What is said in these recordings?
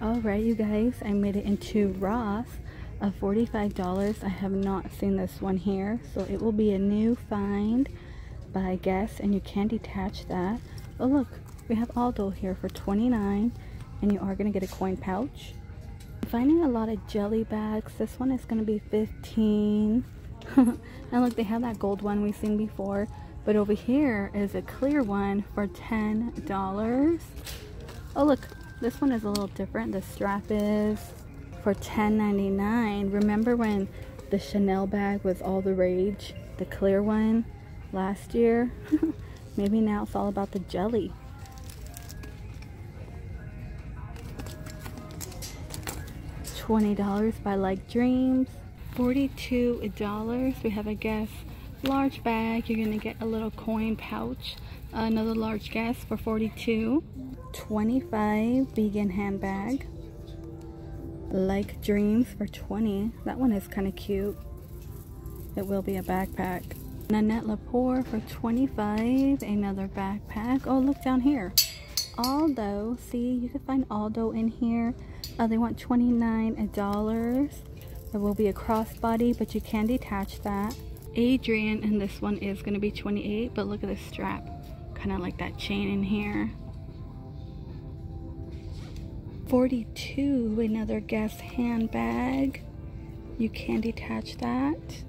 Alright you guys, I made it into Ross of $45. I have not seen this one here, so it will be a new find by Guess, and you can detach that. Oh look, we have Aldo here for 29 and you are going to get a coin pouch. I'm finding a lot of jelly bags. This one is going to be 15 and look, they have that gold one we've seen before. But over here is a clear one for $10. Oh look, this one is a little different. The strap is for $10.99. Remember when the Chanel bag was all the rage? The clear one last year? Maybe now it's all about the jelly. $20 by Like Dreams. $42. We have a Guess large bag. You're going to get a little coin pouch. Another large Guess for 42 25 vegan handbag. Like Dreams for 20 That one is kind of cute. It will be a backpack. Nanette Lepore for 25 Another backpack. Oh, look down here. Aldo. See, you can find Aldo in here. Uh, they want $29. It will be a crossbody, but you can detach that. Adrian, and this one is going to be 28 but look at this strap. Kind of like that chain in here. 42 another Guess handbag. You can detach that.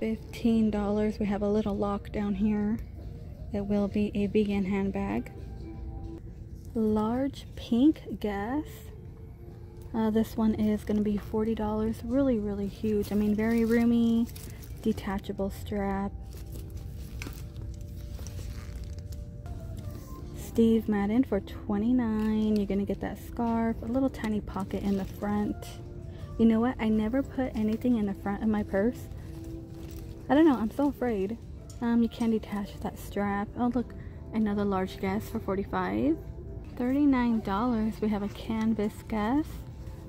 $15. We have a little lock down here. It will be a vegan handbag. Large pink Guess. Uh, this one is going to be $40. Really, really huge. I mean, very roomy, detachable strap. Steve Madden for 29 You're going to get that scarf, a little tiny pocket in the front. You know what? I never put anything in the front of my purse. I don't know. I'm so afraid. Um, you can detach that strap. Oh, look. Another large guess for 45 $39. We have a canvas guess.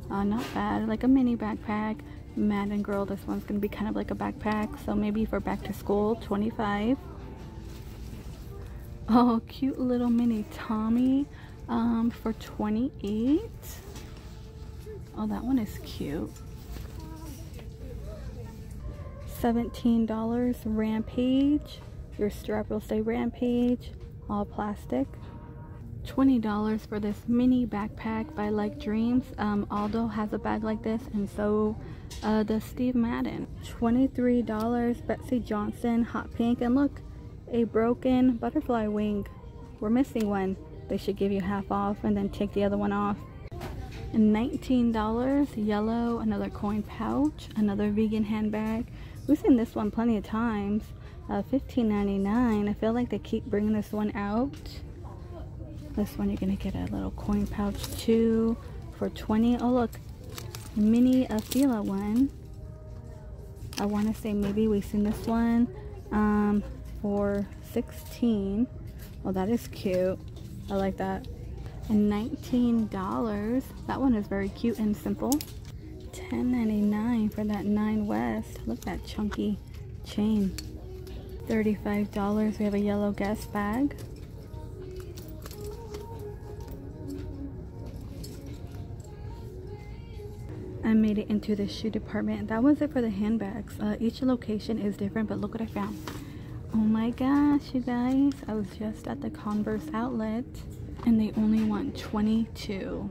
Uh, not bad. Like a mini backpack. Madden Girl, this one's going to be kind of like a backpack. So maybe for back to school, 25 Oh, cute little mini Tommy um, for 28 Oh, that one is cute. $17 Rampage. Your strap will say Rampage. All plastic. $20 for this mini backpack by Like Dreams. Um, Aldo has a bag like this and so uh, does Steve Madden. $23 Betsey Johnson Hot Pink. And look, a broken butterfly wing. We're missing one. They should give you half off and then take the other one off. And $19 yellow, another coin pouch, another vegan handbag. We've seen this one plenty of times. Uh, $15.99. I feel like they keep bringing this one out. This one you're going to get a little coin pouch too for 20 Oh look, mini Fila one. I want to say maybe we've seen this one um, for 16 Oh, that is cute. I like that. And $19. That one is very cute and simple. $10.99 for that Nine West. Look at that chunky chain. $35. We have a yellow Guess bag. I made it into the shoe department. That was it for the handbags. Uh, each location is different, but look what I found. Oh my gosh, you guys. I was just at the Converse outlet and they only want 22.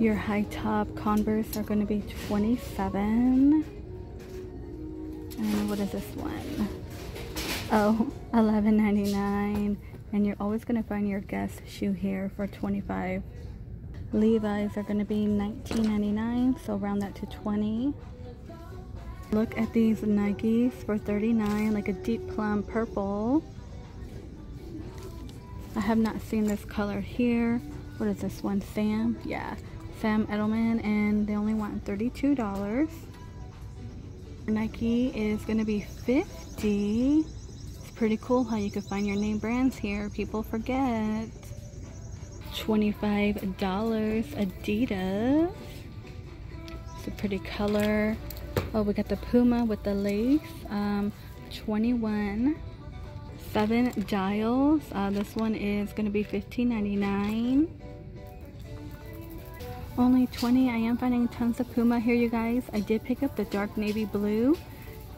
Your high top Converse are going to be 27. And what is this one? Oh, 11.99. And you're always going to find your Guess shoe here for 25. Levi's are going to be $19.99, so round that to 20 Look at these Nikes for 39 like a deep plum purple. I have not seen this color here. What is this one? Sam? Yeah, Sam Edelman, and they only want $32. Nike is going to be 50 It's pretty cool how you can find your name brands here. People forget. $25 Adidas. It's a pretty color. Oh, we got the Puma with the lace. Um, 21 $7 Seven Dials. Uh, this one is going to be $15.99. Only 20 I am finding tons of Puma here, you guys. I did pick up the dark navy blue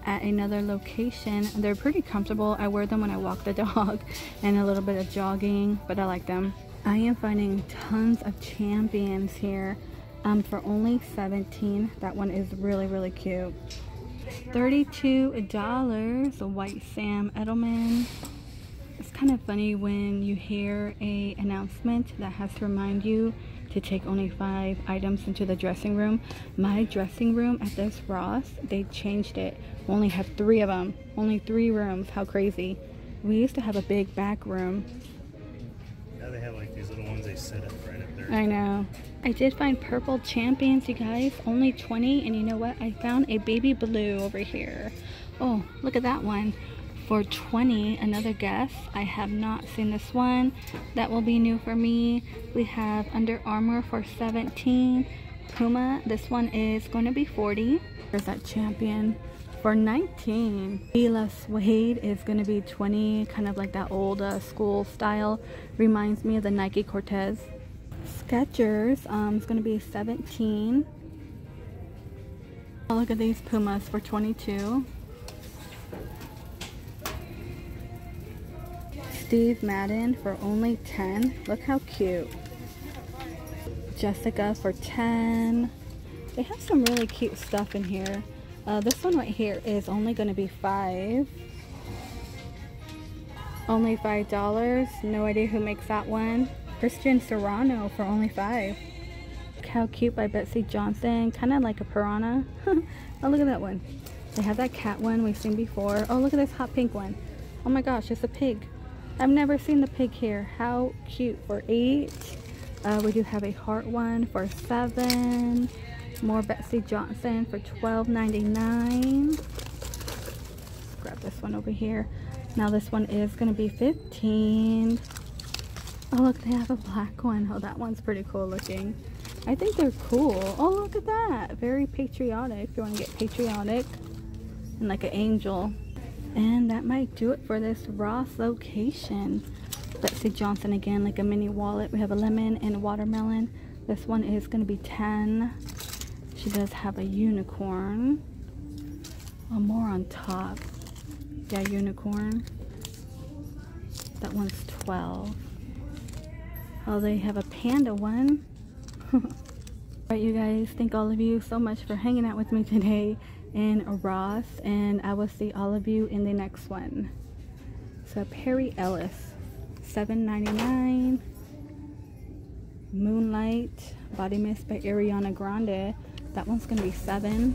at another location. They're pretty comfortable. I wear them when I walk the dog and a little bit of jogging, but I like them. I am finding tons of champions here um, for only 17 That one is really, really cute. $32, a White Sam Edelman. It's kind of funny when you hear a announcement that has to remind you to take only five items into the dressing room. My dressing room at this Ross, they changed it. We only have three of them. Only three rooms. How crazy. We used to have a big back room. Now they have like these little ones they set up right. I know. I did find purple champions, you guys. Only 20. And you know what? I found a baby blue over here. Oh, look at that one for 20 another guess i have not seen this one that will be new for me we have under armour for 17 puma this one is going to be 40 there's that champion for 19 Fila suede is going to be 20 kind of like that old uh, school style reminds me of the nike cortez skechers um is going to be 17 oh, look at these pumas for 22 Steve Madden for only 10. Look how cute. Jessica for 10. They have some really cute stuff in here. Uh, this one right here is only going to be 5 Only $5. No idea who makes that one. Christian Siriano for only 5 Look how cute by Betsey Johnson. Kind of like a piranha. oh, look at that one. They have that cat one we've seen before. Oh, look at this hot pink one. Oh my gosh, it's a pig. I've never seen the pig here. How cute for eight. Uh, we do have a heart one for seven. More Betsey Johnson for $12.99. Grab this one over here. Now this one is going to be 15 Oh look, they have a black one. Oh, that one's pretty cool looking. I think they're cool. Oh, look at that. Very patriotic. If you want to get patriotic. And like an angel. And that might do it for this Ross location. Betsey Johnson again, like a mini wallet. We have a lemon and a watermelon. This one is going to be 10 She does have a unicorn. Oh, more on top. Yeah, unicorn. That one's 12 Oh, they have a panda one. Alright, you guys. Thank all of you so much for hanging out with me today in Ross and I will see all of you in the next one. So Perry Ellis, $7.99. Moonlight Body Mist by Ariana Grande. That one's gonna be seven.